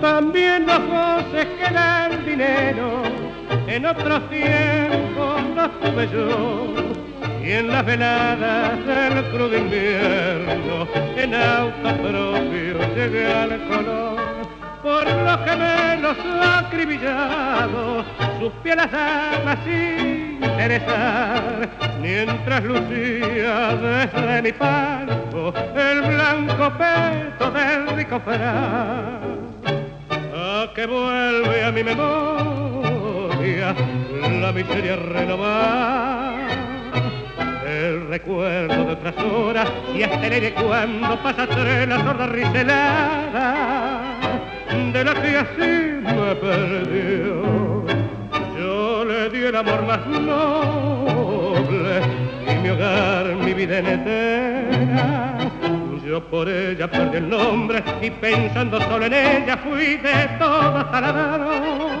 También los voces que dan dinero en otros tiempos no tuve. Y en las venadas del crudo invierno en autoprofio llegué al color. Por los gemelos acribillados, sus pieles damas sin interesar, mientras lucía desde mi palco el blanco peto del rico A que vuelve a mi memoria la miseria renovada el recuerdo de otras horas y hasta el cuando pasa entre la sorda riselada la que así me perdió. Yo le di el amor más noble y mi hogar, mi vida entera. Yo por ella perdí el nombre y pensando solo en ella fui de todo saladado